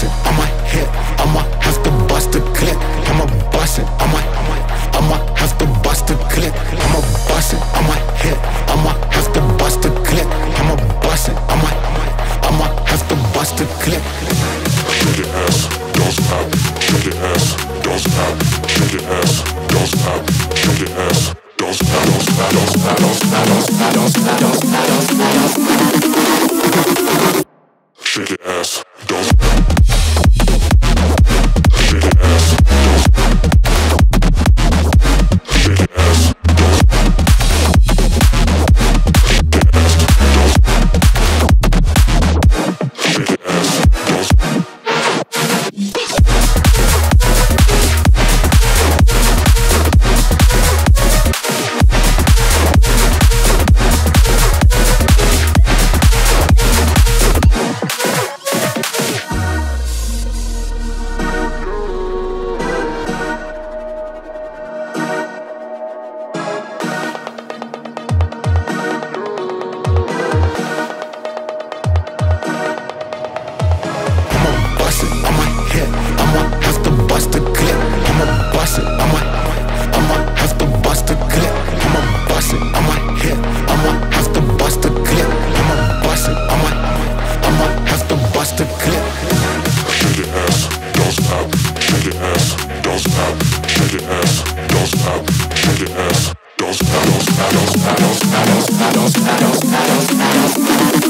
bust it, I'ma hit, I'ma have to bust a clip, I'ma bust it, I'ma, I'ma have to bust a clip, I'ma bust it, I'ma hit, I'ma have to bust a clip, I'ma bust it, I'ma, I'ma have to bust a. Shake your ass, don't stop. Just the clip. Shake your ass, don't stop. Shake your ass, don't stop. Shake your ass, don't stop. Shake your ass, don't stop. Don't stop. Don't stop. Don't stop. Don't stop. Don't stop. Don't stop. Don't stop.